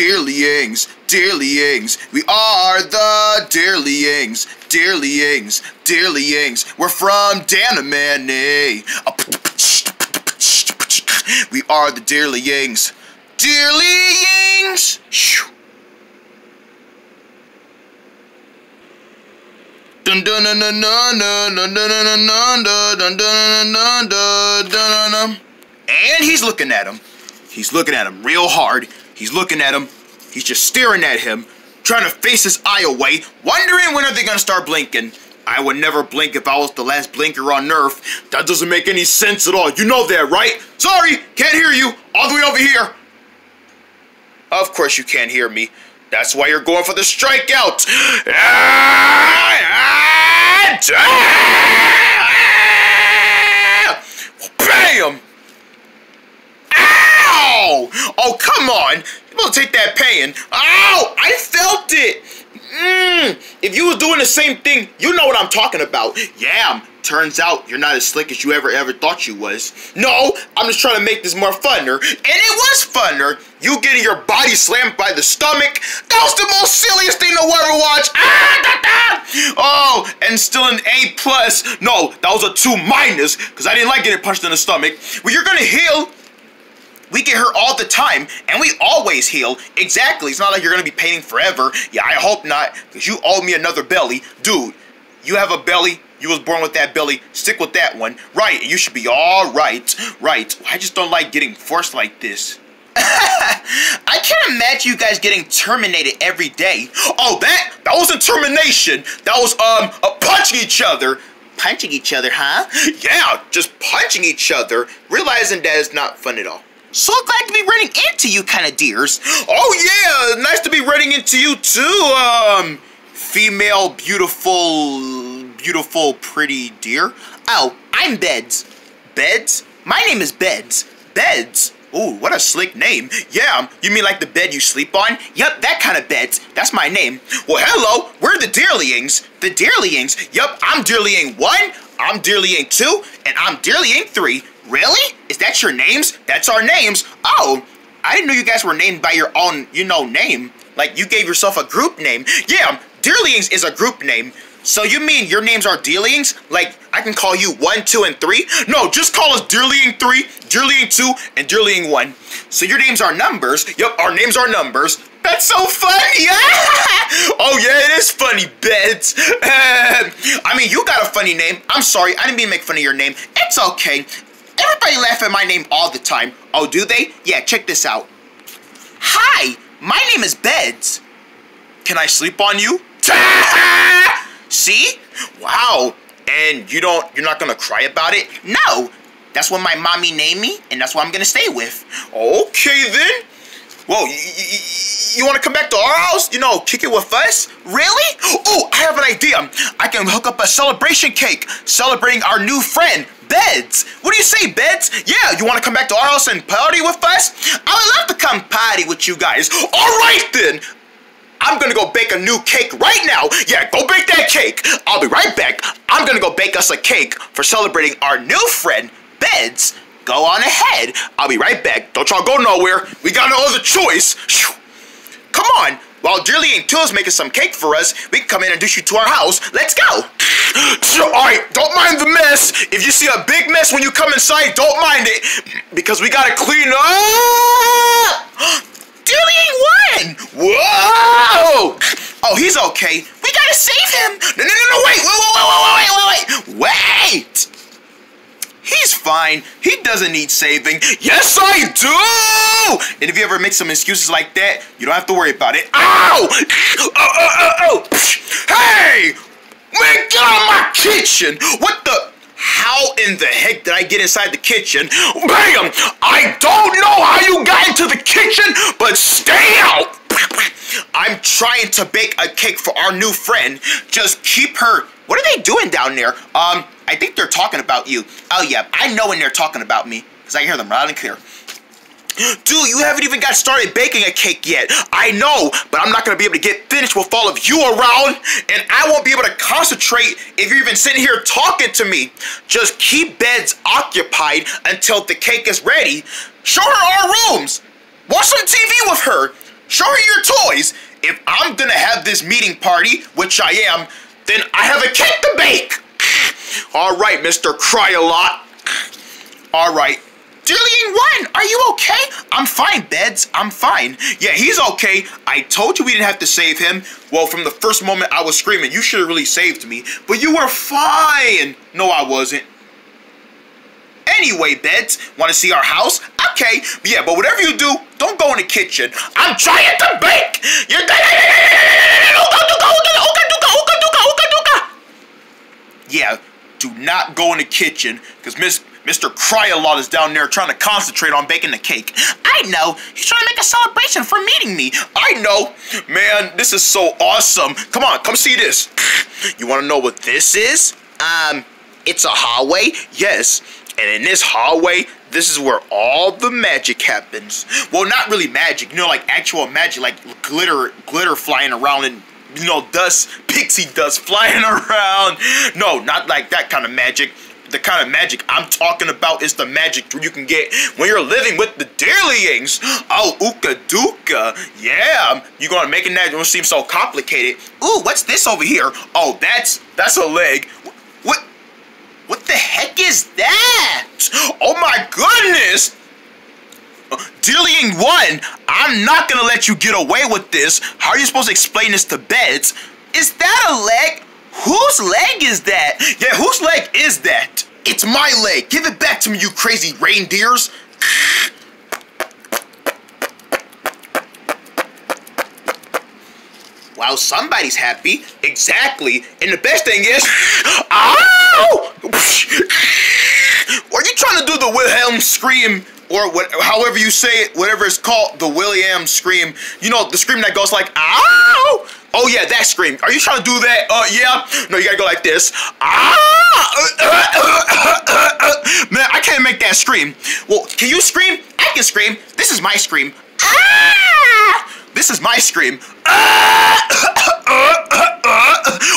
Dearlyings, Dearlyings. We are the Dearlyings, Dearlyings, Dearlyings. We're from Danamane. We are the Dearlyings. Dearlyings! Dun dun dun dun dun dun dun dun dun dun dun dun dun dun dun And he's looking at him. He's looking at him real hard. He's looking at him. He's just staring at him, trying to face his eye away, wondering when are they gonna start blinking. I would never blink if I was the last blinker on Nerf. That doesn't make any sense at all. You know that, right? Sorry, can't hear you. All the way over here. Of course you can't hear me. That's why you're going for the strikeout. Ow! Oh, come on. You gonna take that pain. Ow! I felt it. Mm. If you was doing the same thing, you know what I'm talking about. Yeah, turns out you're not as slick as you ever ever thought you was. No, I'm just trying to make this more funner. And it was funner. You getting your body slammed by the stomach. That was the most silliest thing to ever watch. Ah, da, da. Oh, and still an A plus. No, that was a two minus because I didn't like getting punched in the stomach. Well, you're gonna heal. We get hurt all the time, and we always heal. Exactly. It's not like you're gonna be painting forever. Yeah, I hope not, because you owe me another belly. Dude, you have a belly. You was born with that belly. Stick with that one. Right, you should be all right. Right. I just don't like getting forced like this. I can't imagine you guys getting terminated every day. Oh, that that wasn't termination. That was um a punching each other. Punching each other, huh? Yeah, just punching each other, realizing that is not fun at all. So glad to be running into you kind of dears. Oh yeah, nice to be running into you too, um, female, beautiful, beautiful, pretty deer. Oh, I'm Beds. Beds? My name is Beds. Beds? Ooh, what a slick name. Yeah, you mean like the bed you sleep on? Yep, that kind of beds. That's my name. Well, hello, we're the Dearlyings. The Dearlyings? Yep, I'm Dearlying 1, I'm Dearlying 2, and I'm Dearlying 3. Really? Is that your names? That's our names. Oh, I didn't know you guys were named by your own, you know, name. Like you gave yourself a group name. Yeah, Dearlyings is a group name. So you mean your names are Dearlyings? Like I can call you 1, 2, and 3? No, just call us Dearlying 3, Dearlying 2, and Dearlying 1. So your names are numbers. Yep, our names are numbers. That's so funny! oh yeah, it is funny, Beds. I mean, you got a funny name. I'm sorry, I didn't mean to make fun of your name. It's okay. Everybody laugh at my name all the time. Oh, do they? Yeah, check this out. Hi, my name is Beds. Can I sleep on you? See? Wow. And you don't, you're not gonna cry about it? No. That's what my mommy named me, and that's what I'm gonna stay with. Okay then. Whoa, you want to come back to our house? You know, kick it with us? Really? Oh, I have an idea. I can hook up a celebration cake celebrating our new friend, Beds. What do you say, Beds? Yeah, you want to come back to our house and party with us? I would love to come party with you guys. All right then. I'm gonna go bake a new cake right now. Yeah, go bake that cake. I'll be right back. I'm gonna go bake us a cake for celebrating our new friend, Beds. Go on ahead. I'll be right back. Don't y'all go nowhere. We got no other choice. Come on. While Dearly and Till's making some cake for us, we can come and introduce you to our house. Let's go. Alright, don't mind the mess. If you see a big mess when you come inside, don't mind it. Because we gotta clean up. Dearly won! Whoa! Oh, he's okay. We gotta save him! No, no, no, no, wait, wait! Wait, wait, wait, wait, wait, wait! Wait! He's fine. He doesn't need saving. Yes, I do! And if you ever make some excuses like that, you don't have to worry about it. Ow! Oh, oh, oh, oh! oh. Hey! Man, get out of my kitchen! What the? How in the heck did I get inside the kitchen? Bam! I don't know how you got into the kitchen, but stay out! I'm trying to bake a cake for our new friend. Just keep her. What are they doing down there? Um, I think they're talking about you. Oh yeah, I know when they're talking about me because I hear them loud and clear. Dude, you haven't even got started baking a cake yet. I know, but I'm not gonna be able to get finished with all of you around, and I won't be able to concentrate if you're even sitting here talking to me. Just keep beds occupied until the cake is ready. Show her our rooms. Watch some TV with her. Show her your toys. If I'm gonna have this meeting party, which I am, then I have a cake to bake. All right, Mr. Cry-a-Lot. All right. Dillian One, are you okay? I'm fine, Beds. I'm fine. Yeah, he's okay. I told you we didn't have to save him. Well, from the first moment I was screaming, you should have really saved me. But you were fine. No, I wasn't. Anyway, Beds, want to see our house? Okay, yeah, but whatever you do, don't go in the kitchen. I'm trying to bake. You're Yeah, do not go in the kitchen because Miss Mr. Cry-a-Lot is down there trying to concentrate on baking the cake. I know. He's trying to make a celebration for meeting me. I know. Man, this is so awesome. Come on, come see this. You want to know what this is? Um, it's a hallway? Yes. And in this hallway, this is where all the magic happens. Well, not really magic, you know, like actual magic, like glitter, glitter flying around and you know, dust, pixie dust flying around. No, not like that kind of magic the kind of magic I'm talking about is the magic you can get when you're living with the Dearlyings. Oh, Uka Duka. Yeah, um, you're gonna making that don't seem so complicated. Ooh, what's this over here? Oh, that's that's a leg. What what the heck is that? Oh my goodness! Dillian 1, I'm not gonna let you get away with this. How are you supposed to explain this to beds? Is that a leg? Whose leg is that? Yeah, whose leg is that? It's my leg. Give it back to me, you crazy reindeers. Wow, somebody's happy. Exactly. And the best thing is, ow! Ah! Are you trying to do scream or what, however you say it, whatever it's called, the Wilhelm scream. You know, the scream that goes like, ow! Oh yeah, that scream. Are you trying to do that? Uh, yeah. No, you gotta go like this. Ah! Man, I can't make that scream. Well, can you scream? I can scream. This is my scream. Ah! This is my scream. Ah!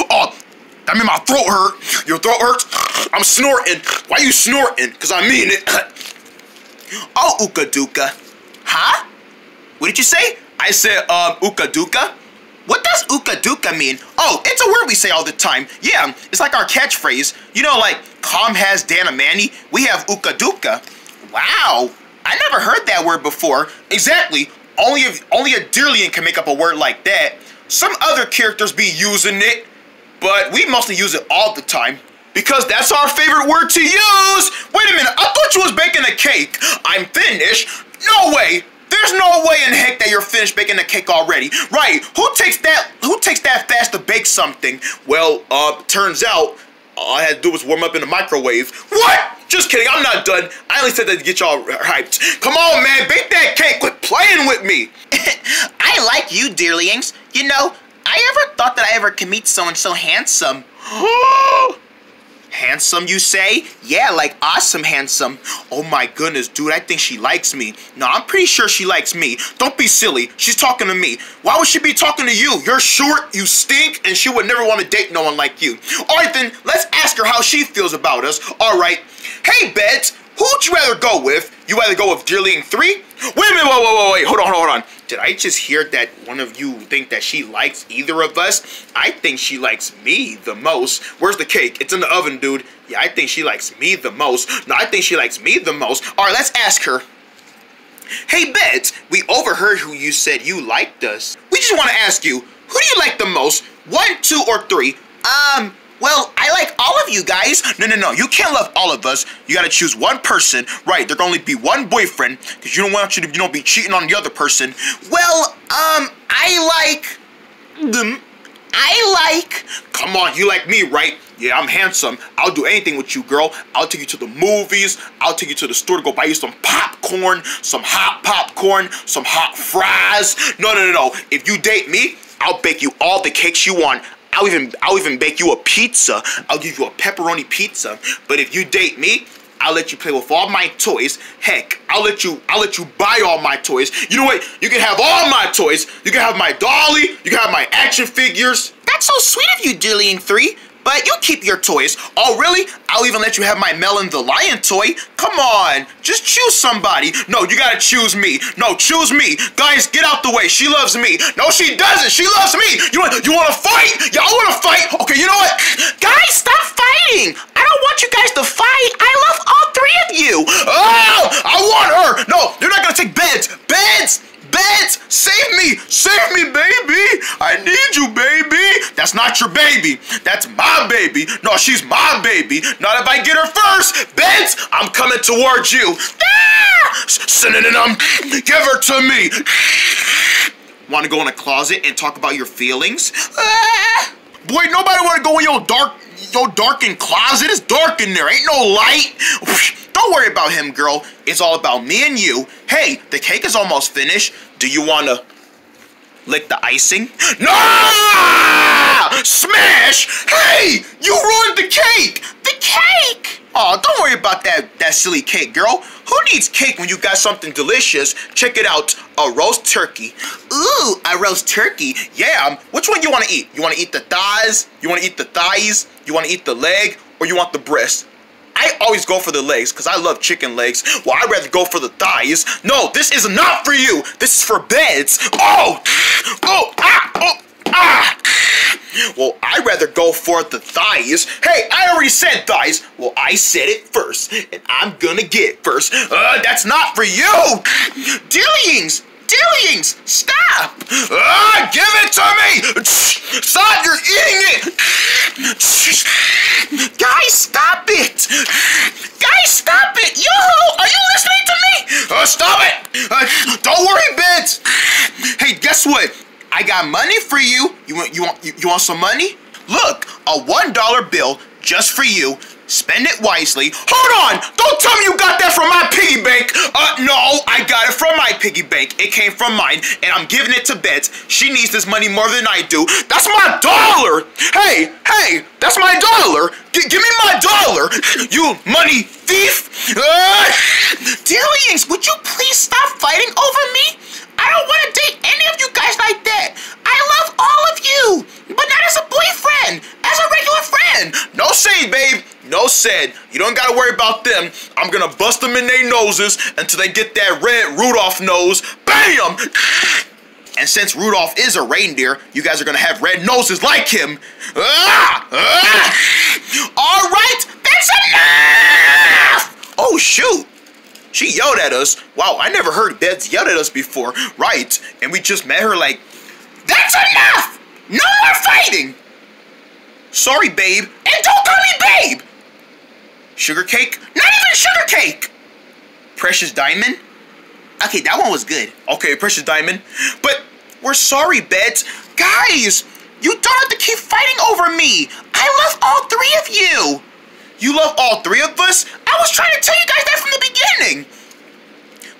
oh, that made my throat hurt. Your throat hurts? I'm snorting. Why you snorting? Because I mean it. Oh, Uka Duka. Huh? What did you say? I said, um, Uka Duka. What does Uka Duka mean? Oh, it's a word we say all the time. Yeah, it's like our catchphrase. You know, like, Calm has Dana Manny, we have Uka Duka. Wow, I never heard that word before. Exactly, only, if, only a Dearlian can make up a word like that. Some other characters be using it, but we mostly use it all the time. Because that's our favorite word to use! Wait a minute, I thought you was baking a cake. I'm finished. No way, there's no way in heck that you're finished baking the cake already. Right, who takes that who takes that fast to bake something? Well, uh, turns out all I had to do was warm up in the microwave. What? Just kidding, I'm not done. I only said that to get y'all hyped. Come on, man, bake that cake. Quit playing with me. I like you, dearlings. You know, I ever thought that I ever could meet someone so handsome. Handsome, you say? Yeah, like awesome handsome. Oh my goodness, dude, I think she likes me. No, I'm pretty sure she likes me. Don't be silly. She's talking to me. Why would she be talking to you? You're short, you stink, and she would never want to date no one like you. All right, then, let's ask her how she feels about us. All right. Hey, Beds, who'd you rather go with? You rather go with Dearling 3? Wait a minute, wait, wait, wait, wait, hold on, hold on. Did I just hear that one of you think that she likes either of us? I think she likes me the most. Where's the cake? It's in the oven, dude. Yeah, I think she likes me the most. No, I think she likes me the most. All right, let's ask her. Hey, Beds, we overheard who you said you liked us. We just want to ask you, who do you like the most? One, two, or three? Um, well, I like all of you guys. No, no, no. You can't love all of us. You gotta choose one person. Right, there can only be one boyfriend because you don't want you to, you know, be cheating on the other person. Well, um, I like them. I like. Come on, you like me, right? Yeah, I'm handsome. I'll do anything with you, girl. I'll take you to the movies. I'll take you to the store to go buy you some popcorn, some hot popcorn, some hot fries. No, no, no, no. If you date me, I'll bake you all the cakes you want. I'll even I'll even bake you a pizza. I'll give you a pepperoni pizza. But if you date me, I'll let you play with all my toys. Heck, I'll let you I'll let you buy all my toys. You know what? You can have all my toys. You can have my dolly. You can have my action figures. That's so sweet of you, Dillian 3. But you keep your toys. Oh, really? I'll even let you have my Melon the Lion toy. Come on, just choose somebody. No, you gotta choose me. No, choose me. Guys, get out the way. She loves me. No, she doesn't. She loves me. You want, you want to fight? Y'all want to fight? Okay, you know what? Guys, stop fighting. I don't want you guys to fight. I love all three of you. Oh, I want her. No, you're not gonna take beds. Beds. Beds! Save me! Save me, baby! I need you, baby! That's not your baby. That's my baby. No, she's my baby. Not if I get her first. Beds, I'm coming towards you. Ah! Synonym, give her to me. Want to go in a closet and talk about your feelings? Ah! Boy, nobody want to go in your dark, your darkened closet. It's dark in there. Ain't no light. Don't worry about him, girl. It's all about me and you. Hey, the cake is almost finished. Do you want to lick the icing? No! Smash! Hey, you ruined the cake! The cake! Oh, don't worry about that, that silly cake, girl. Who needs cake when you got something delicious? Check it out, a roast turkey. Ooh, a roast turkey. Yeah, um, which one you want to eat? You want to eat the thighs? You want to eat the thighs? You want to eat the leg? Or you want the breast? I always go for the legs because I love chicken legs. Well, I'd rather go for the thighs. No, this is not for you. This is for beds. Oh, oh, ah, oh, ah. Well, I'd rather go for the thighs. Hey, I already said thighs. Well, I said it first, and I'm gonna get first. Uh, that's not for you. Dillyings, Dillyings, stop! Ah, give it to me! Stop, you're eating it! Guys, stop it! Guys, stop it! Yo, are you listening to me? Uh, stop it! Uh, don't worry, Bits. Hey, guess what? I got money for you. You want you want you, want some money? Look, a one dollar bill just for you. Spend it wisely. Hold on! Don't tell me you got that from my piggy bank! Uh, no, I got it from my piggy bank. It came from mine, and I'm giving it to Bets. She needs this money more than I do. That's my dollar! Hey, hey, that's my dollar! G give me my dollar! You money thief! Uh, would you please stop fighting over me? I don't want to date any of you guys like that. I love all of you, but not as a boyfriend, as a regular friend. No shade, babe. No said. You don't gotta worry about them. I'm gonna bust them in their noses until they get that red Rudolph nose. BAM! And since Rudolph is a reindeer, you guys are gonna have red noses like him. Ah! Ah! All right, that's enough! Oh shoot! She yelled at us. Wow, I never heard Beds yell at us before. Right, and we just met her like, that's enough! No more fighting! Sorry, babe. And don't call me babe! Sugar cake? Not even sugar cake! Precious diamond? Okay, that one was good. Okay, precious diamond. But we're sorry, Beds. Guys, you don't have to keep fighting over me. I love all three of you. You love all three of us? I was trying to tell you guys that from the beginning.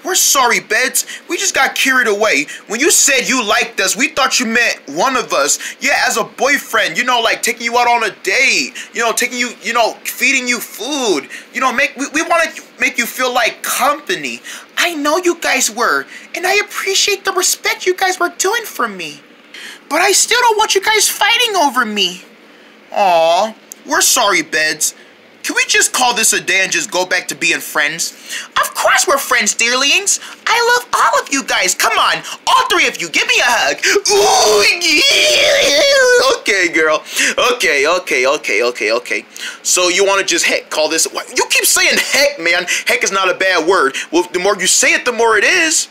We're sorry, Beds. We just got carried away. When you said you liked us, we thought you meant one of us. Yeah, as a boyfriend, you know, like taking you out on a date. You know, taking you, you know, feeding you food. You know, make we, we want to make you feel like company. I know you guys were, and I appreciate the respect you guys were doing for me. But I still don't want you guys fighting over me. Aw, we're sorry, Beds. Can we just call this a day and just go back to being friends? Of course we're friends, dearlings. I love all of you guys. Come on, all three of you, give me a hug. Ooh, yeah. Okay, girl. Okay, okay, okay, okay, okay. So you want to just heck call this? You keep saying heck, man. Heck is not a bad word. Well, the more you say it, the more it is.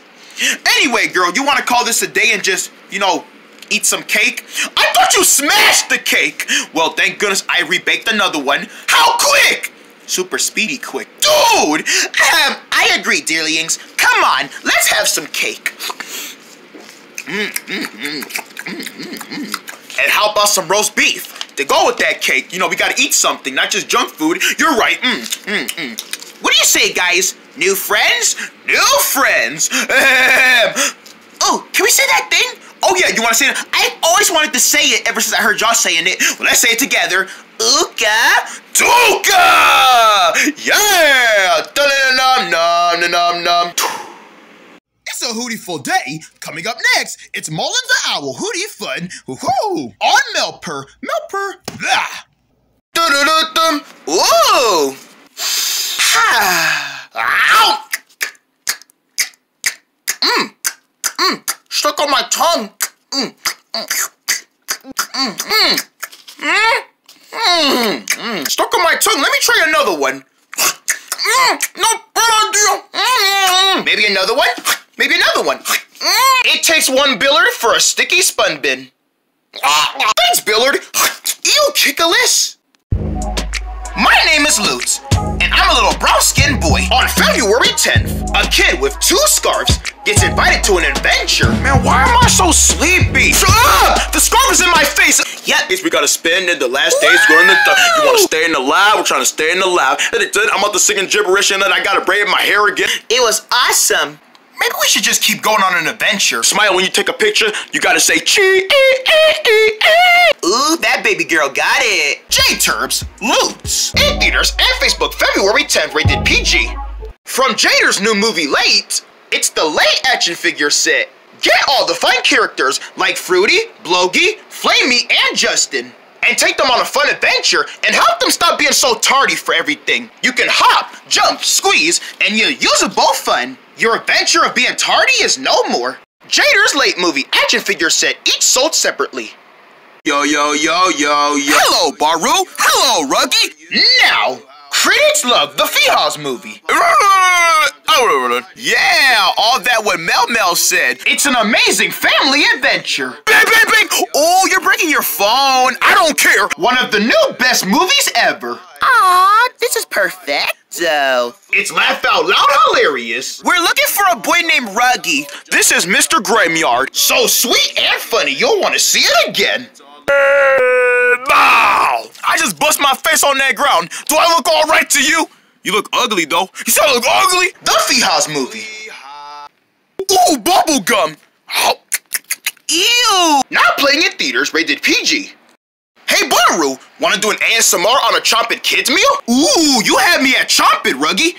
Anyway, girl, you want to call this a day and just, you know, eat some cake? I thought you smashed the cake! Well, thank goodness I rebaked another one. How quick? Super speedy quick. Dude! Um, I agree, dearlings. Come on, let's have some cake. Mm, mm, mm, and how about some roast beef? To go with that cake, you know, we gotta eat something, not just junk food. You're right. What do you say, guys? New friends? New friends! oh, can we say that thing? Oh yeah, you want to say it? I always wanted to say it ever since I heard y'all saying it. Well, let's say it together. Ooka Tuka! Yeah! Dum It's a hootyful day. Coming up next, it's Mullen the Owl Hootie Fun. Woohoo! On Meltpur. Meltpur. Blah. Dum-dum-dum. Ooh. Ow. Mmm. Mmm. Stuck on my tongue. Stuck on my tongue. Let me try another one. No. Maybe another one. Maybe another one. It takes one Billard for a sticky spun bin. Thanks, Billard. Ew, Kickalis. My name is Lutz, and I'm a little brown-skinned boy. On February 10th, a kid with two scarves gets invited to an adventure. Man, why am I so sleepy? Shut up! The scarf is in my face. Yep. Guess we gotta spend in the last days going to the. You wanna stay in the lab? We're trying to stay in the lab. I'm about to sing gibberish, and then I gotta braid my hair again. It was awesome. Maybe we should just keep going on an adventure. Smile when you take a picture. You gotta say chee Ooh, that baby girl got it. J-Turbs, Lutz, in theaters and Facebook February 10th, rated PG. From Jader's new movie Late, it's the Late action figure set. Get all the fun characters like Fruity, Bloggy, Flamey, and Justin. And take them on a fun adventure and help them stop being so tardy for everything. You can hop, jump, squeeze, and you use it both fun. Your adventure of being tardy is no more. Jader's late movie action figure set, each sold separately. Yo, yo, yo, yo, yo. Hello, Baru. Hello, Ruggy. Now, critics love the Feehaws movie. Yeah, all that what Mel Mel said. It's an amazing family adventure. Bang, bang, bang. Oh, you're breaking your phone. I don't care. One of the new best movies ever. Aw, this is perfect. So, It's laugh out loud hilarious. We're looking for a boy named Ruggy. This is Mr. Grimyard. So sweet and funny, you'll want to see it again. Bow! I just bust my face on that ground. Do I look all right to you? You look ugly, though. You said I look ugly? The Feehaws movie. Ooh, bubblegum. Oh. Ew. Not playing in theaters, rated PG. Hey, Baru, wanna do an ASMR on a Chompit Kids meal? Ooh, you had me at Chompit, Ruggy.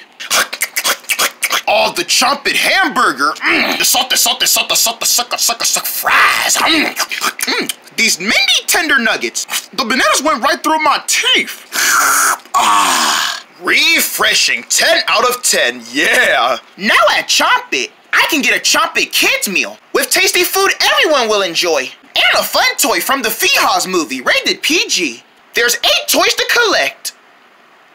Oh, the Chompit hamburger. Mm, the salt, the salt, the salt, the salt, the sucker, sucker, suck fries. Mm. Mm. These mini tender nuggets. The bananas went right through my teeth. ah, refreshing. 10 out of 10, yeah. Now at Chompit, I can get a Chompit Kids meal with tasty food everyone will enjoy. And a fun toy from the Feehaws movie, rated PG. There's eight toys to collect.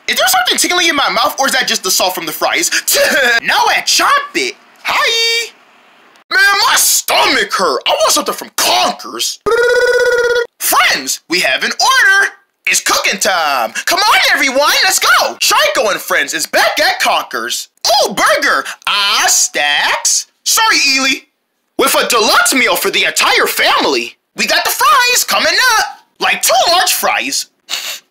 Is there something tickling in my mouth, or is that just the salt from the fries? now at Chompit. Hi. Man, my stomach hurt. I want something from Conkers. Friends, we have an order. It's cooking time. Come on, everyone, let's go. Shiko and Friends is back at Conkers. Ooh, burger. Ah, stacks. Sorry, Ely. With a deluxe meal for the entire family. We got the fries coming up. Like two large fries.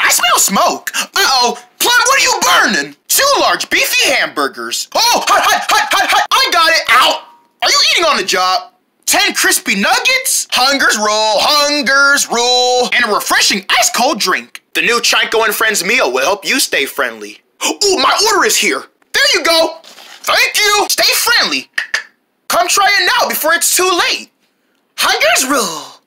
I smell smoke. Uh-oh. Plum, what are you burning? Two large beefy hamburgers. Oh, hot, hot, hot, hot, hot. I got it. Ow. Are you eating on the job? 10 crispy nuggets, Hunger's Roll, Hunger's Roll, and a refreshing ice cold drink. The new Chico and Friends meal will help you stay friendly. Ooh, my order is here. There you go. Thank you. Stay friendly. Come try it now before it's too late. Hunger's Roll.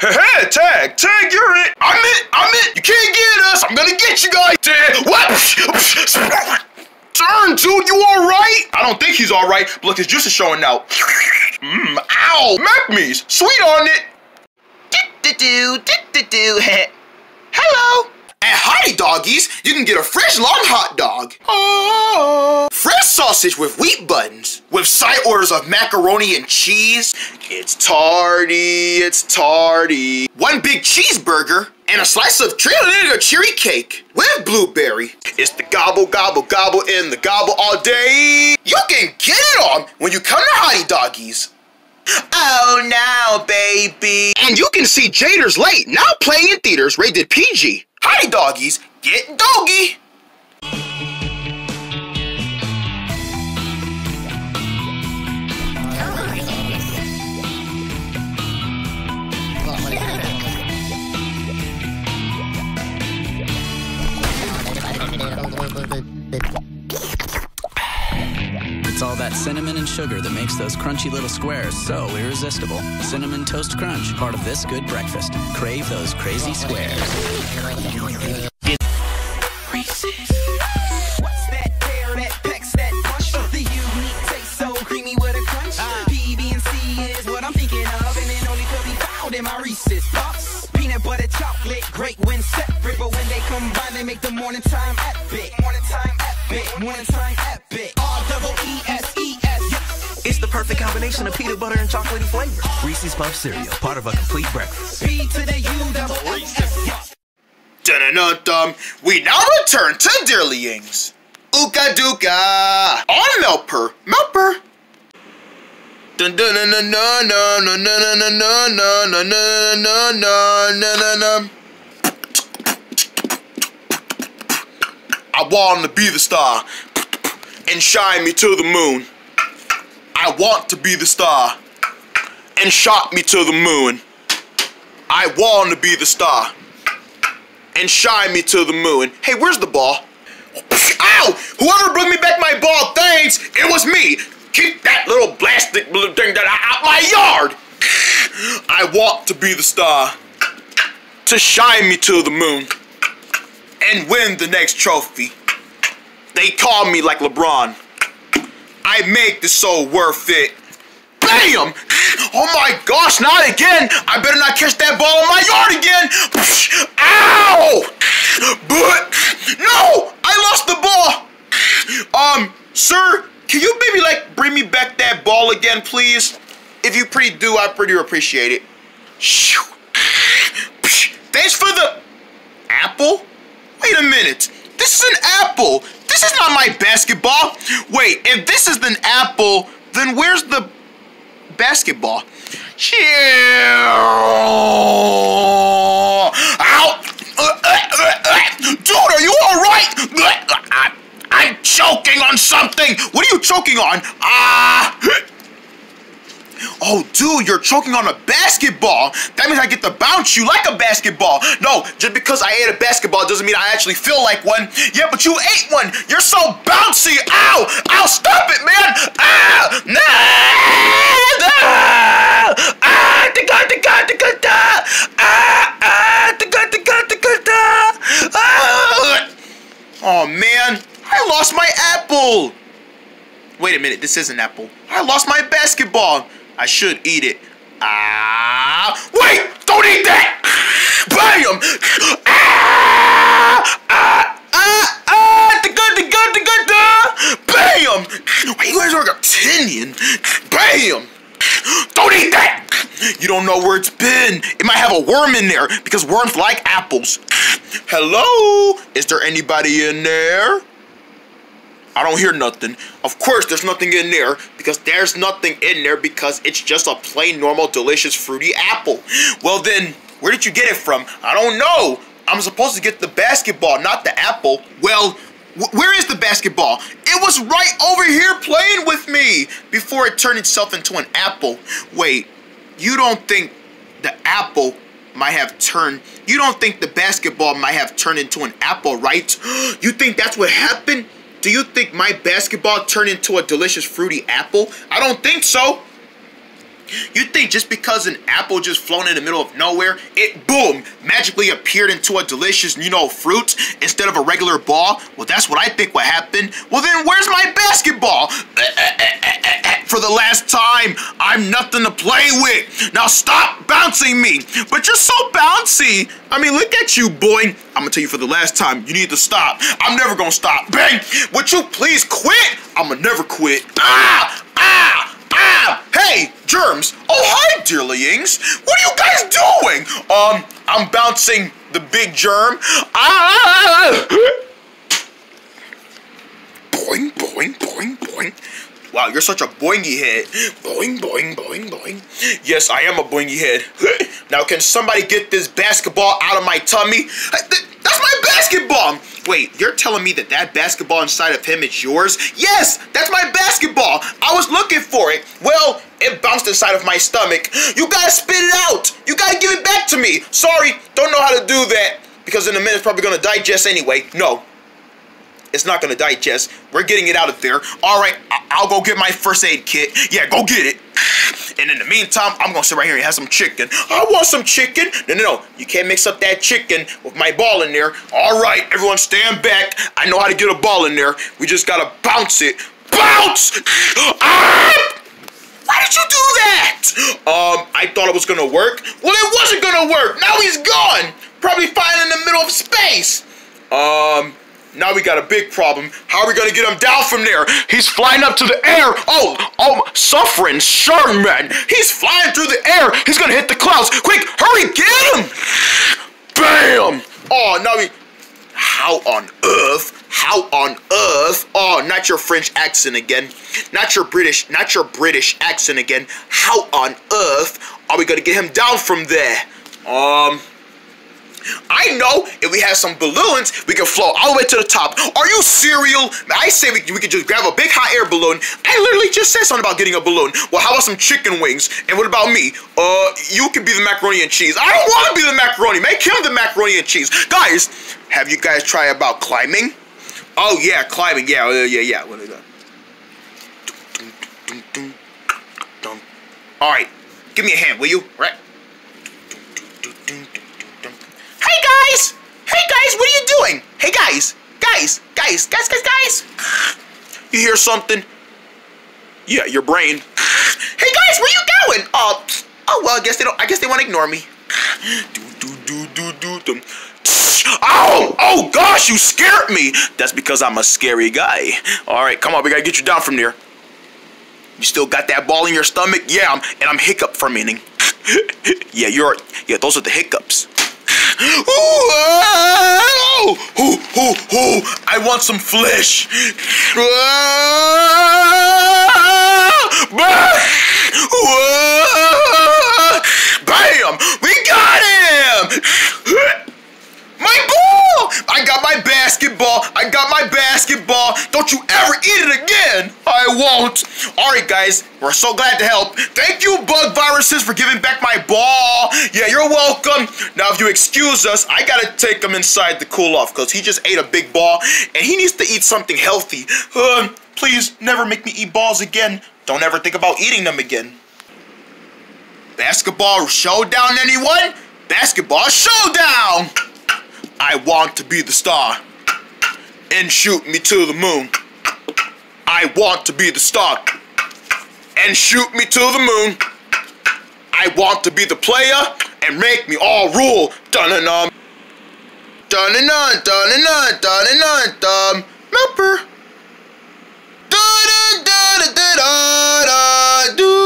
Hey, hey, tag, tag, you're it. I'm it, I'm it. You can't get us. I'm gonna get you guys. What? Turn, dude, you alright? I don't think he's alright, but look, his juice is showing out. Mmm, ow, Macme's, sweet on it. Do do do do do. Hello. At Hottie Doggies, you can get a fresh long hot dog. Fresh sausage with wheat buttons. With side orders of macaroni and cheese. It's tardy, it's tardy. One big cheeseburger and a slice of Trinidad cherry cake with blueberry. It's the gobble, gobble, gobble in the gobble all day. You can get it on when you come to Hottie Doggies. Oh, now, baby. And you can see Jader's Late now playing in theaters rated PG. Hottie Doggies, get doggy. It's all that cinnamon and sugar that makes those crunchy little squares so irresistible. Cinnamon Toast Crunch, part of this good breakfast. Crave those crazy squares. Reese's. What's that that that punch? The unique taste so creamy with a crunch. PB and C is what I'm thinking of, and it only in my Reese's. Peanut butter chocolate, great when separate, but when they combine, they make the morning time epic. Morning time epic. Morning time epic perfect combination of peanut butter and chocolatey flavor. Reese's Puff cereal, part of a complete breakfast. P to the Dun-dun-dun-dum. We now return to Dearlyings. Ooka Dooka! On Meltpur! Meltpur! I want to be the star and shine me to the moon. I want to be the star and shot me to the moon. I want to be the star and shine me to the moon. Hey, where's the ball? Ow! Whoever brought me back my ball, thanks! It was me! Keep that little plastic blue thing that out my yard! I want to be the star. To shine me to the moon. And win the next trophy. They call me like LeBron. I make this so worth it. Bam! Oh my gosh, not again! I better not catch that ball in my yard again! Ow! But, no! I lost the ball! Um, sir, can you maybe like bring me back that ball again, please? If you pretty do, I pretty appreciate it. Thanks for the apple? Wait a minute. This is an apple. This is not my basketball. Wait, if this is an apple, then where's the basketball? Ow! Uh, uh, uh, Dude, are you alright? I'm choking on something. What are you choking on? Ah! Oh, dude, you're choking on a basketball. That means I get to bounce you like a basketball. No, just because I ate a basketball doesn't mean I actually feel like one. Yeah, but you ate one. You're so bouncy. Ow! Ow, stop it, man! Ah! Nah! Ah! Ah! Tika! Ah! Ah! Ah! Oh, man. I lost my apple. Wait a minute, this is an apple. I lost my basketball. I should eat it. Ah! Wait! Don't eat that! Bam! Ah! Ah! Ah! Ah! The good, the good, the good, the Bam! Why you guys are opinion? Bam! Don't eat that! You don't know where it's been. It might have a worm in there because worms like apples. Hello? Is there anybody in there? I don't hear nothing. Of course, there's nothing in there because there's nothing in there because it's just a plain, normal, delicious, fruity apple. Well, then, where did you get it from? I don't know. I'm supposed to get the basketball, not the apple. Well, wh- where is the basketball? It was right over here playing with me before it turned itself into an apple. Wait, you don't think the apple might have turned you don't think the basketball might have turned into an apple right you think that's what happened do you think my basketball turned into a delicious fruity apple? I don't think so you think just because an apple just flown in the middle of nowhere, it boom magically appeared into a delicious, you know, fruit instead of a regular ball? Well, that's what I think what happened. Well, then where's my basketball? For the last time, I'm nothing to play with. Now stop bouncing me. But you're so bouncy. I mean, look at you, boy. I'm gonna tell you for the last time, you need to stop. I'm never gonna stop. Bang! Would you please quit? I'ma never quit. Ah! Ah! Ah! Hey, germs! Oh, hi, dearlyings! What are you guys doing? Um, I'm bouncing the big germ. Ah! Boing, boing, boing, boing. Wow, you're such a boingy head. Boing, boing, boing, boing. Yes, I am a boingy head. Now, can somebody get this basketball out of my tummy? That's my basketball! Wait, you're telling me that that basketball inside of him is yours? Yes, that's my basketball. I was looking for it. Well, it bounced inside of my stomach. You gotta spit it out. You gotta give it back to me. Sorry, don't know how to do that because in a minute it's probably gonna digest anyway. No. It's not gonna digest. We're getting it out of there. All right, I- I'll go get my first aid kit. Yeah, go get it. And in the meantime, I'm gonna sit right here and have some chicken. I want some chicken. No, no, no. You can't mix up that chicken with my ball in there. All right, everyone, stand back. I know how to get a ball in there. We just gotta bounce it. Bounce! Ah! Why did you do that? Um, I thought it was gonna work. Well, it wasn't gonna work. Now he's gone. Probably flying in the middle of space. Um, now we got a big problem. How are we gonna get him down from there? He's flying up to the air. Oh, oh, suffering Sherman. He's flying through the air. He's gonna hit the clouds. Quick, hurry, get him! Bam! Oh, now we. How on earth? How on earth? Oh, not your French accent again. Not your British, not your British accent again. How on earth are we gonna get him down from there? Um, I know if we have some balloons, we can float all the way to the top. Are you serial? I say we, we could just grab a big hot air balloon. I literally just said something about getting a balloon. Well, how about some chicken wings? And what about me? Uh, you can be the macaroni and cheese. I don't want to be the macaroni. Make him the macaroni and cheese. Guys, have you guys tried about climbing? Oh yeah, climbing. Yeah, uh, yeah, yeah. That? All right, give me a hand, will you? Right. Hey guys! Hey guys, what are you doing? Hey guys! Guys! Guys! Guys! Guys! Guys! You hear something? Yeah, your brain. Hey guys, where you going? Oh, oh well, I guess they don't. I guess they want to ignore me. Do do do do do dum. Oh, oh gosh, you scared me. That's because I'm a scary guy. All right, come on, we gotta get you down from there. You still got that ball in your stomach? Yeah, I'm, and I'm hiccup fermenting. yeah, you're. Yeah, those are the hiccups. Ooh, oh, ooh, ooh, ooh, I want some flesh. Bam! We got him! My ball! I got my basketball. I got my basketball. Don't you ever eat it again. I won't. All right, guys. We're so glad to help. Thank you, bug viruses, for giving back my ball. Yeah, you're welcome. Now, if you excuse us, I gotta take him inside to cool off because he just ate a big ball and he needs to eat something healthy. Uh, please, never make me eat balls again. Don't ever think about eating them again. Basketball showdown, anyone? Basketball showdown! I want to be the star and shoot me to the moon. I want to be the star and shoot me to the moon. I want to be the player and make me all rule. Dun dun dun. Dun dun dun dun dun dun dun dun. Meltpur. Dun dun dun dun dun.